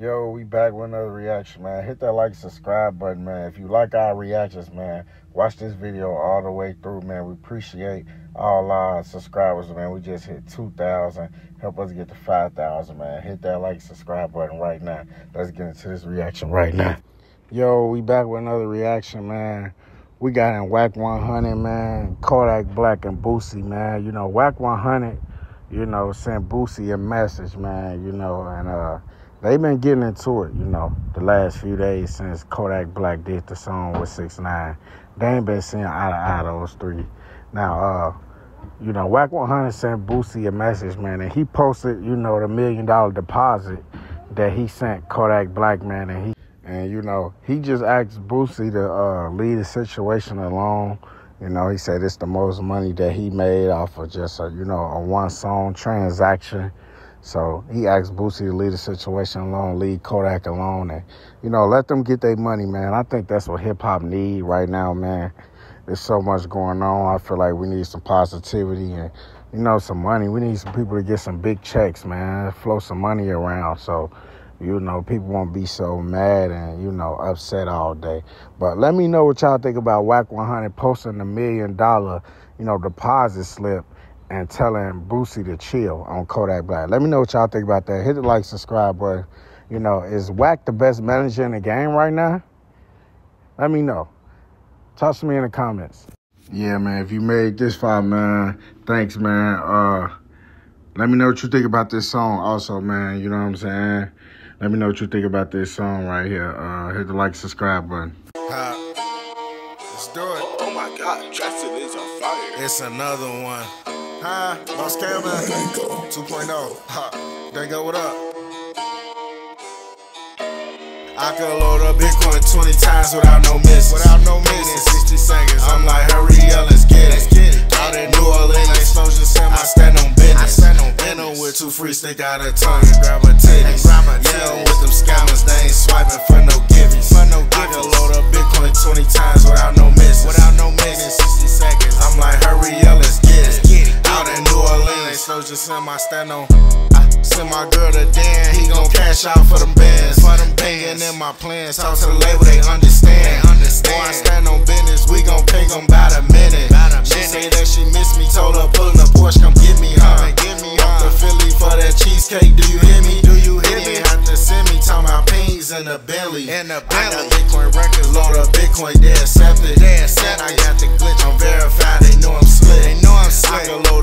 Yo, we back with another reaction, man. Hit that like, subscribe button, man. If you like our reactions, man, watch this video all the way through, man. We appreciate all our subscribers, man. We just hit 2,000. Help us get to 5,000, man. Hit that like, subscribe button right now. Let's get into this reaction right now. Yo, we back with another reaction, man. We got in Wack 100, man. Kodak Black and Boosie, man. You know, Wack 100, you know, sent Boosie a message, man, you know, and, uh, they've been getting into it, you know, the last few days since Kodak Black did the song with Six Nine. They ain't been seeing eye to eye those three. Now, uh, you know, Wack 100 sent Boosie a message, man, and he posted, you know, the million dollar deposit that he sent Kodak Black, man, and he and you know, he just asked Boosie to uh, leave the situation alone. You know, he said it's the most money that he made off of just a, you know, a one song transaction so he asked Boosie to leave the situation alone, leave Kodak alone, and you know let them get their money, man. I think that's what hip hop need right now, man. There's so much going on. I feel like we need some positivity and you know some money. We need some people to get some big checks, man. Flow some money around, so you know people won't be so mad and you know upset all day. But let me know what y'all think about Wack 100 posting a million dollar, you know, deposit slip and telling Boosie to chill on Kodak Black. Let me know what y'all think about that. Hit the like, subscribe button. You know, is Wack the best manager in the game right now? Let me know. Toss me in the comments. Yeah, man. If you made this far, man, thanks, man. Uh, let me know what you think about this song also, man. You know what I'm saying? Let me know what you think about this song right here. Uh, hit the like, subscribe button. Let's do it. Oh my god, Justin is on fire. It's another one. Huh? Lost Cameron 2.0. Ha. Dango, what up? I could load up Bitcoin 20 times without no miss. Without no miss. 60 seconds. I'm like, hurry up, let's get it. Out in New Orleans, I stand on business. I stand on business. with two free, stick out a tongue and grab a titty. Yeah, with them scammers, they ain't swiping for no send my stand on. I send my girl to Dan, he gon' cash out for them bands. For them bands in my plans, talk to the label, they understand. They understand. Boy, I stand on business, we gon' pay them about a minute. She say that she miss me, told her pull in the Porsche, come get me, huh? Get me, huh? The Philly for that cheesecake, do you hear me? Do you hear me? Have to send me, talking about pains in the belly. In the belly. I got Bitcoin records, load up Bitcoin, they it. They accepted. I got the glitch, I'm verified, they know I'm slick. They know I'm slick. I can load